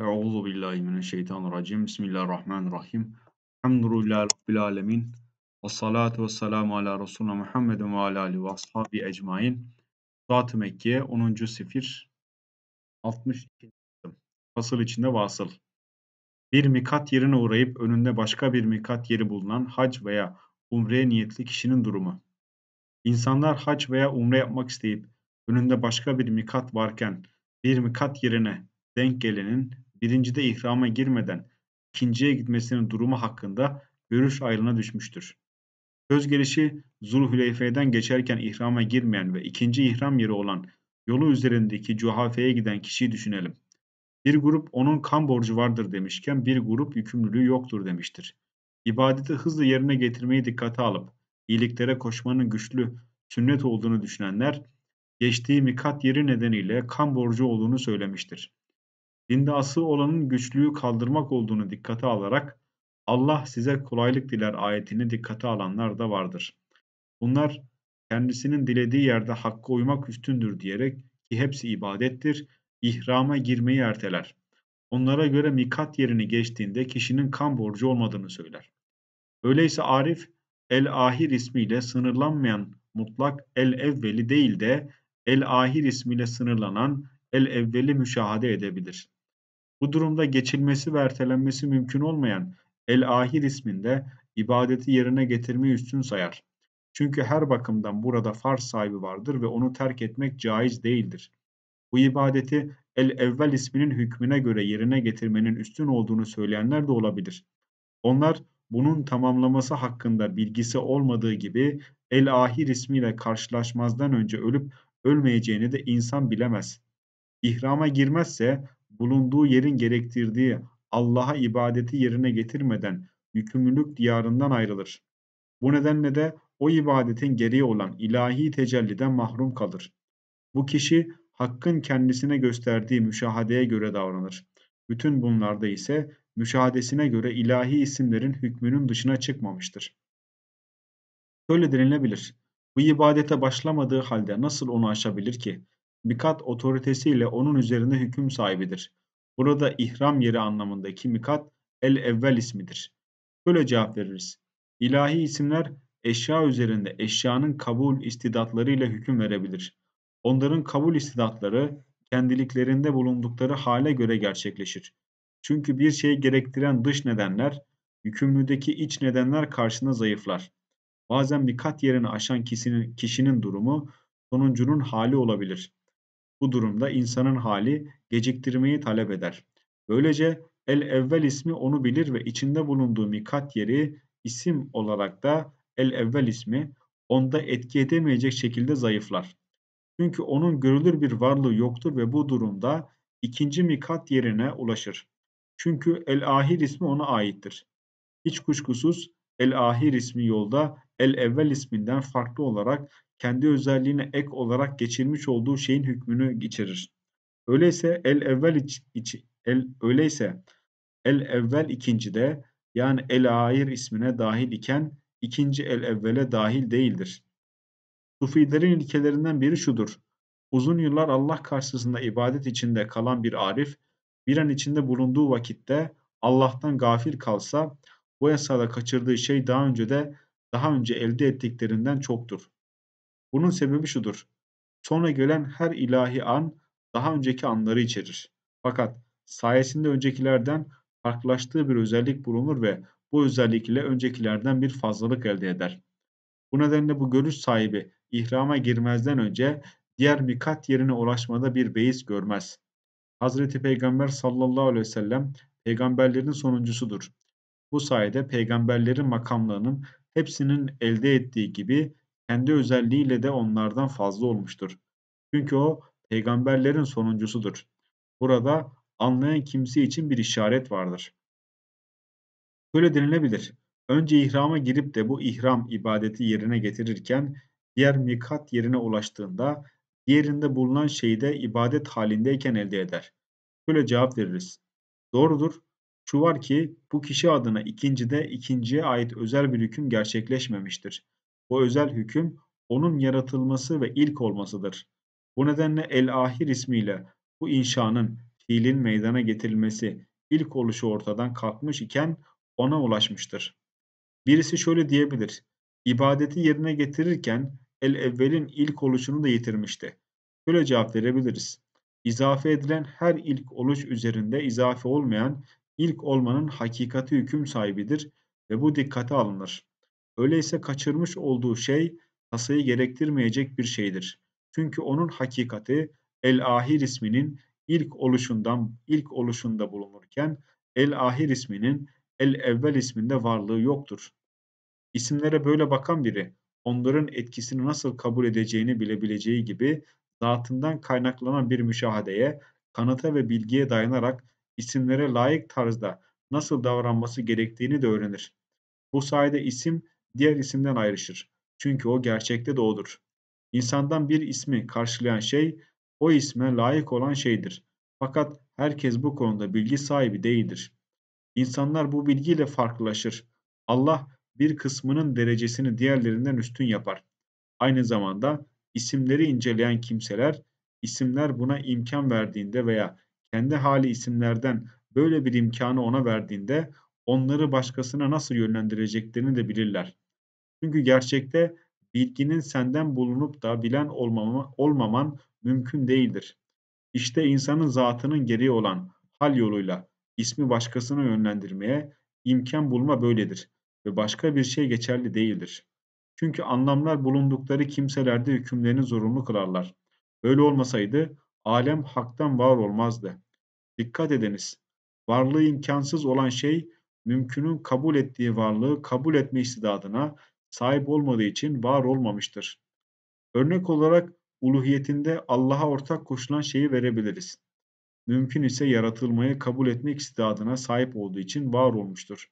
Euzu billahi mineşşeytanirracim. Bismillahirrahmanirrahim. Elhamdülillahi rabbil alamin. Ves salatu vesselamu ala Resulina Muhammedin ve ala alihi ve ashabi ecmaîn. Zat-ı Mekke'ye 10. sifir 62. Fasıl içinde vasıl. Bir mikat yerine uğrayıp önünde başka bir mikat yeri bulunan hac veya umreye niyetli kişinin durumu. İnsanlar hac veya umre yapmak isteyip önünde başka bir mikat varken bir mikat yerine denk gelenin birincide ihrama girmeden ikinciye gitmesinin durumu hakkında görüş ayrılığına düşmüştür. Söz gelişi Zulhüleyfe'den geçerken ihrama girmeyen ve ikinci ihram yeri olan yolu üzerindeki Cuhafe'ye giden kişiyi düşünelim. Bir grup onun kan borcu vardır demişken bir grup yükümlülüğü yoktur demiştir. İbadeti hızlı yerine getirmeyi dikkate alıp iyiliklere koşmanın güçlü sünnet olduğunu düşünenler geçtiği mikat yeri nedeniyle kan borcu olduğunu söylemiştir. Dinde asıl olanın güçlüğü kaldırmak olduğunu dikkate alarak Allah size kolaylık diler ayetini dikkate alanlar da vardır. Bunlar kendisinin dilediği yerde hakka uymak üstündür diyerek ki hepsi ibadettir, ihrama girmeyi erteler. Onlara göre mikat yerini geçtiğinde kişinin kan borcu olmadığını söyler. Öyleyse Arif El-Ahir ismiyle sınırlanmayan mutlak El-Evveli değil de El-Ahir ismiyle sınırlanan El-Evveli müşahede edebilir. Bu durumda geçilmesi ve ertelenmesi mümkün olmayan El-Ahir isminde ibadeti yerine getirmeyi üstün sayar. Çünkü her bakımdan burada farz sahibi vardır ve onu terk etmek caiz değildir. Bu ibadeti El-Evvel isminin hükmüne göre yerine getirmenin üstün olduğunu söyleyenler de olabilir. Onlar bunun tamamlaması hakkında bilgisi olmadığı gibi El-Ahir ismiyle karşılaşmazdan önce ölüp ölmeyeceğini de insan bilemez. İhrama girmezse bulunduğu yerin gerektirdiği Allah'a ibadeti yerine getirmeden yükümlülük diyarından ayrılır. Bu nedenle de o ibadetin gereği olan ilahi tecelliden mahrum kalır. Bu kişi hakkın kendisine gösterdiği müşahadeye göre davranır. Bütün bunlarda ise müşahadesine göre ilahi isimlerin hükmünün dışına çıkmamıştır. Şöyle denilebilir. Bu ibadete başlamadığı halde nasıl onu aşabilir ki? Mikat otoritesiyle onun üzerinde hüküm sahibidir. Burada ihram yeri anlamındaki mikat el-evvel ismidir. Böyle cevap veririz. İlahi isimler eşya üzerinde eşyanın kabul istidatlarıyla hüküm verebilir. Onların kabul istidatları kendiliklerinde bulundukları hale göre gerçekleşir. Çünkü bir şeyi gerektiren dış nedenler, yükümlüdeki iç nedenler karşısında zayıflar. Bazen mikat yerini aşan kişinin, kişinin durumu sonuncunun hali olabilir. Bu durumda insanın hali geciktirmeyi talep eder. Böylece el-evvel ismi onu bilir ve içinde bulunduğu mikat yeri isim olarak da el-evvel ismi onda etki edemeyecek şekilde zayıflar. Çünkü onun görülür bir varlığı yoktur ve bu durumda ikinci mikat yerine ulaşır. Çünkü el-ahir ismi ona aittir. Hiç kuşkusuz el-ahir ismi yolda el-evvel isminden farklı olarak kendi özelliğine ek olarak geçirmiş olduğu şeyin hükmünü içerir. Öyleyse el-evvel iç, iç, el öyleyse el-evvel ikincide yani el-ahir ismine dahil iken ikinci el-evvele dahil değildir. Sufilerin ilkelerinden biri şudur. Uzun yıllar Allah karşısında ibadet içinde kalan bir arif, bir an içinde bulunduğu vakitte Allah'tan gafil kalsa, bu esada kaçırdığı şey daha önce de daha önce elde ettiklerinden çoktur. Bunun sebebi şudur. Sonra gelen her ilahi an daha önceki anları içerir. Fakat sayesinde öncekilerden farklılaştığı bir özellik bulunur ve bu özellik ile öncekilerden bir fazlalık elde eder. Bu nedenle bu görüş sahibi ihrama girmezden önce diğer mikat yerine ulaşmada bir beis görmez. Hazreti Peygamber sallallahu aleyhi ve sellem peygamberlerin sonuncusudur. Bu sayede peygamberlerin makamlarının hepsinin elde ettiği gibi kendi özelliğiyle de onlardan fazla olmuştur. Çünkü o peygamberlerin sonuncusudur. Burada anlayan kimse için bir işaret vardır. Böyle denilebilir. Önce ihrama girip de bu ihram ibadeti yerine getirirken diğer mikat yerine ulaştığında diğerinde bulunan şeyi de ibadet halindeyken elde eder. Böyle cevap veririz. Doğrudur. Şu var ki bu kişi adına ikincide ikinciye ait özel bir hüküm gerçekleşmemiştir. Bu özel hüküm onun yaratılması ve ilk olmasıdır. Bu nedenle El-Ahir ismiyle bu inşanın fiilin meydana getirilmesi ilk oluşu ortadan kalkmış iken ona ulaşmıştır. Birisi şöyle diyebilir. İbadeti yerine getirirken el evvelin ilk oluşunu da yitirmişti. Şöyle cevap verebiliriz. İzafe edilen her ilk oluş üzerinde izafe olmayan ilk olmanın hakikati hüküm sahibidir ve bu dikkate alınır. Öyleyse kaçırmış olduğu şey tasayı gerektirmeyecek bir şeydir. Çünkü onun hakikati El-Ahir isminin ilk oluşundan ilk oluşunda bulunurken El-Ahir isminin El-Evvel isminde varlığı yoktur. İsimlere böyle bakan biri onların etkisini nasıl kabul edeceğini bilebileceği gibi zatından kaynaklanan bir müşahedeye, kanıta ve bilgiye dayanarak isimlere layık tarzda nasıl davranması gerektiğini de öğrenir. Bu sayede isim diğer isimden ayrışır. Çünkü o gerçekte de odur. İnsandan bir ismi karşılayan şey o isme layık olan şeydir. Fakat herkes bu konuda bilgi sahibi değildir. İnsanlar bu bilgiyle farklılaşır. Allah bir kısmının derecesini diğerlerinden üstün yapar. Aynı zamanda isimleri inceleyen kimseler isimler buna imkan verdiğinde veya kendi hali isimlerden böyle bir imkanı ona verdiğinde onları başkasına nasıl yönlendireceklerini de bilirler. Çünkü gerçekte bilginin senden bulunup da bilen olmama, olmaman mümkün değildir. İşte insanın zatının gereği olan hal yoluyla ismi başkasına yönlendirmeye imkan bulma böyledir ve başka bir şey geçerli değildir. Çünkü anlamlar bulundukları kimselerde hükümlerini zorunlu kılarlar. Böyle olmasaydı alem haktan var olmazdı. Dikkat ediniz. Varlığı imkansız olan şey mümkünün kabul ettiği varlığı kabul etme istidadına sahip olmadığı için var olmamıştır. Örnek olarak uluhiyetinde Allah'a ortak koşulan şeyi verebiliriz. Mümkün ise yaratılmayı kabul etmek istidadına sahip olduğu için var olmuştur.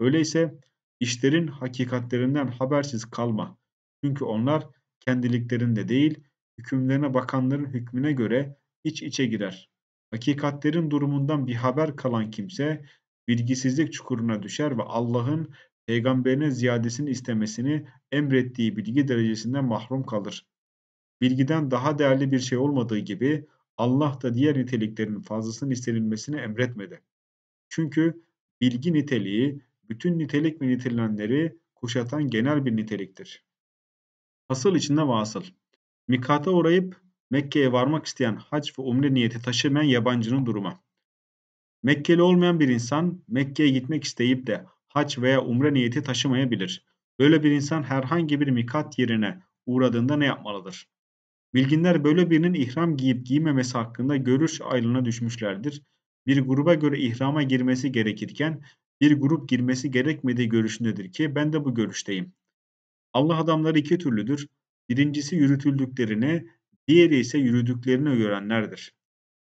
Öyleyse işlerin hakikatlerinden habersiz kalma. Çünkü onlar kendiliklerinde değil, hükümlerine bakanların hükmüne göre iç içe girer. Hakikatlerin durumundan bir haber kalan kimse bilgisizlik çukuruna düşer ve Allah'ın peygamberine ziyadesini istemesini emrettiği bilgi derecesinden mahrum kalır. Bilgiden daha değerli bir şey olmadığı gibi Allah da diğer niteliklerin fazlasının istenilmesini emretmedi. Çünkü bilgi niteliği bütün nitelik ve nitelilenleri kuşatan genel bir niteliktir. Asıl içinde vasıl. Mikata uğrayıp Mekke'ye varmak isteyen hac ve umre niyeti taşımayan yabancının durumu. Mekkeli olmayan bir insan Mekke'ye gitmek isteyip de hac veya umre niyeti taşımayabilir. Böyle bir insan herhangi bir mikat yerine uğradığında ne yapmalıdır? Bilginler böyle birinin ihram giyip giymemesi hakkında görüş ayrılığına düşmüşlerdir. Bir gruba göre ihrama girmesi gerekirken bir grup girmesi gerekmediği görüşündedir ki ben de bu görüşteyim. Allah adamları iki türlüdür. Birincisi yürütüldüklerini, diğeri ise yürüdüklerini görenlerdir.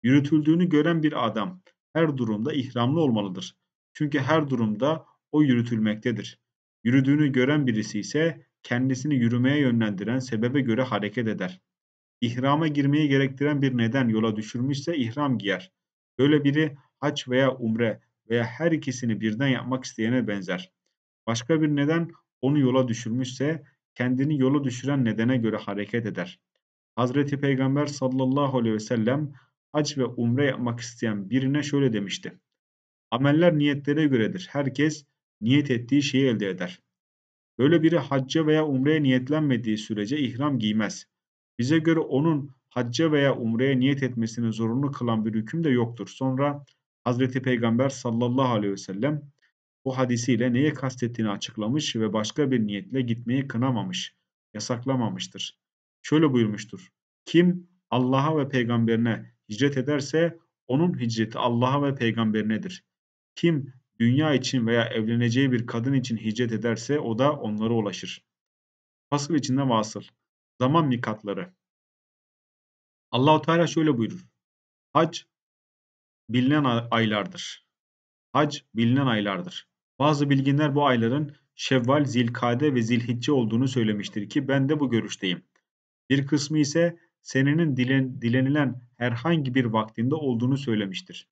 Yürütüldüğünü gören bir adam her durumda ihramlı olmalıdır. Çünkü her durumda o yürütülmektedir. Yürüdüğünü gören birisi ise kendisini yürümeye yönlendiren sebebe göre hareket eder. İhrama girmeyi gerektiren bir neden yola düşürmüşse ihram giyer. Böyle biri haç veya umre veya her ikisini birden yapmak isteyene benzer. Başka bir neden onu yola düşürmüşse kendini yola düşüren nedene göre hareket eder. Hazreti Peygamber sallallahu aleyhi ve sellem hac ve umre yapmak isteyen birine şöyle demişti. Ameller niyetlere göredir. Herkes niyet ettiği şeyi elde eder. Böyle biri hacca veya umreye niyetlenmediği sürece ihram giymez. Bize göre onun hacca veya umreye niyet etmesini zorunlu kılan bir hüküm de yoktur. Sonra Hazreti Peygamber sallallahu aleyhi ve sellem bu hadisiyle neye kastettiğini açıklamış ve başka bir niyetle gitmeyi kınamamış, yasaklamamıştır. Şöyle buyurmuştur. Kim Allah'a ve peygamberine hicret ederse onun hicreti Allah'a ve peygamberinedir. Kim dünya için veya evleneceği bir kadın için hicret ederse o da onlara ulaşır. Fasıl içinde vasıl. Zaman mikatları. Allahu Teala şöyle buyurur. Hac bilinen aylardır. Hac bilinen aylardır. Bazı bilginler bu ayların Şevval, Zilkade ve Zilhicce olduğunu söylemiştir ki ben de bu görüşteyim. Bir kısmı ise senenin dilen, dilenilen herhangi bir vaktinde olduğunu söylemiştir.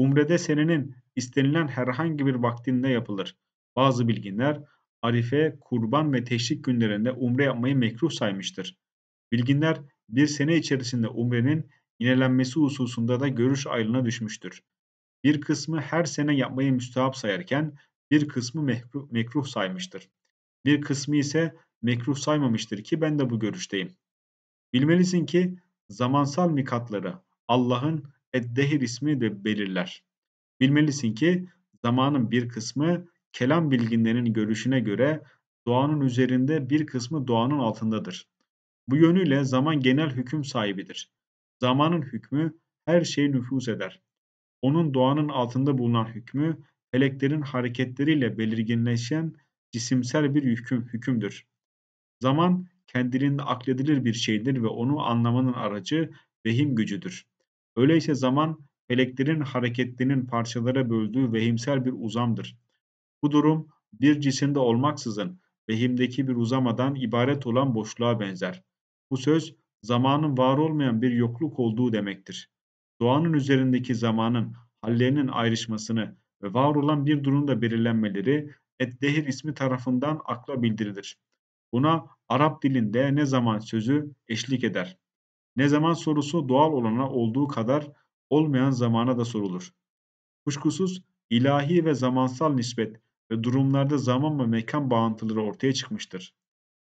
Umrede senenin istenilen herhangi bir vaktinde yapılır. Bazı bilginler Arife, Kurban ve Teşrik günlerinde umre yapmayı mekruh saymıştır. Bilginler bir sene içerisinde umrenin inelenmesi hususunda da görüş ayrılığına düşmüştür. Bir kısmı her sene yapmayı müstehap sayarken bir kısmı mekruh, mekruh saymıştır. Bir kısmı ise mekruh saymamıştır ki ben de bu görüşteyim. Bilmelisin ki zamansal mikatları Allah'ın Eddehir ismi de belirler. Bilmelisin ki zamanın bir kısmı kelam bilginlerinin görüşüne göre doğanın üzerinde bir kısmı doğanın altındadır. Bu yönüyle zaman genel hüküm sahibidir. Zamanın hükmü her şeye nüfuz eder. Onun doğanın altında bulunan hükmü feleklerin hareketleriyle belirginleşen cisimsel bir hüküm, hükümdür. Zaman kendiliğinde akledilir bir şeydir ve onu anlamanın aracı vehim gücüdür. Öyleyse zaman feleklerin hareketlerinin parçalara böldüğü vehimsel bir uzamdır. Bu durum bir cisimde olmaksızın vehimdeki bir uzamadan ibaret olan boşluğa benzer. Bu söz zamanın var olmayan bir yokluk olduğu demektir. Doğanın üzerindeki zamanın hallerinin ayrışmasını ve var olan bir durumda belirlenmeleri Eddehir ismi tarafından akla bildirilir. Buna Arap dilinde ne zaman sözü eşlik eder. Ne zaman sorusu doğal olana olduğu kadar olmayan zamana da sorulur. Kuşkusuz ilahi ve zamansal nispet ve durumlarda zaman ve mekan bağıntıları ortaya çıkmıştır.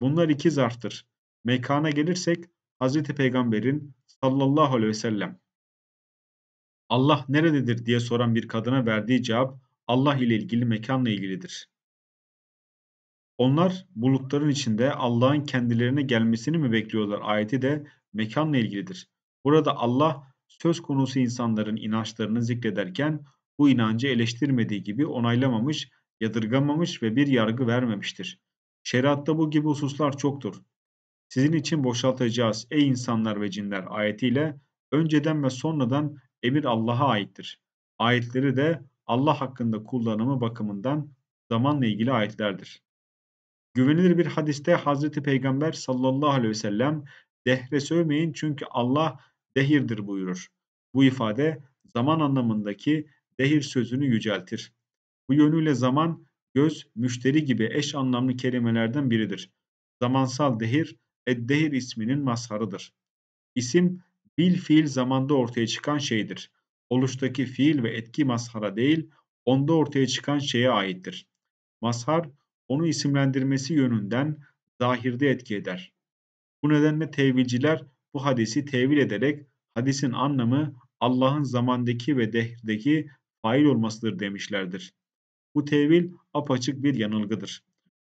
Bunlar iki zarftır. Mekana gelirsek Hz. Peygamber'in sallallahu aleyhi ve sellem Allah nerededir diye soran bir kadına verdiği cevap Allah ile ilgili mekanla ilgilidir. Onlar bulutların içinde Allah'ın kendilerine gelmesini mi bekliyorlar ayeti de mekanla ilgilidir. Burada Allah söz konusu insanların inançlarını zikrederken bu inancı eleştirmediği gibi onaylamamış, yadırgamamış ve bir yargı vermemiştir. Şeriatta bu gibi hususlar çoktur. Sizin için boşaltacağız ey insanlar ve cinler ayetiyle önceden ve sonradan emir Allah'a aittir. Ayetleri de Allah hakkında kullanımı bakımından zamanla ilgili ayetlerdir. Güvenilir bir hadiste Hazreti Peygamber sallallahu aleyhi ve sellem dehre sövmeyin çünkü Allah dehirdir buyurur. Bu ifade zaman anlamındaki dehir sözünü yüceltir. Bu yönüyle zaman, göz, müşteri gibi eş anlamlı kelimelerden biridir. Zamansal dehir, eddehir isminin mazharıdır. İsim, bil fiil zamanda ortaya çıkan şeydir. Oluştaki fiil ve etki mazhara değil, onda ortaya çıkan şeye aittir. Mazhar, onu isimlendirmesi yönünden zahirde etki eder. Bu nedenle tevilciler bu hadisi tevil ederek hadisin anlamı Allah'ın zamandaki ve dehirdeki fail olmasıdır demişlerdir. Bu tevil apaçık bir yanılgıdır.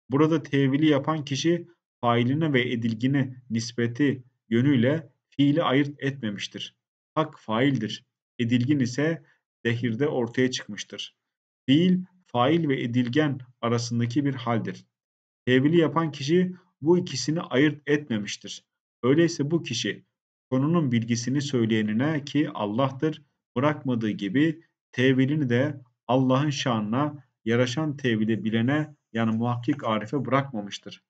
Burada tevili yapan kişi failine ve edilgine nispeti yönüyle fiili ayırt etmemiştir. Hak faildir. Edilgin ise dehirde ortaya çıkmıştır. Fiil, fail ve edilgen arasındaki bir haldir. Tevili yapan kişi bu ikisini ayırt etmemiştir. Öyleyse bu kişi konunun bilgisini söyleyenine ki Allah'tır bırakmadığı gibi tevilini de Allah'ın şanına yaraşan tevili bilene yani muhakkik arife bırakmamıştır.